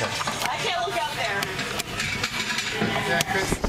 I can't look out there. Yeah, Chris.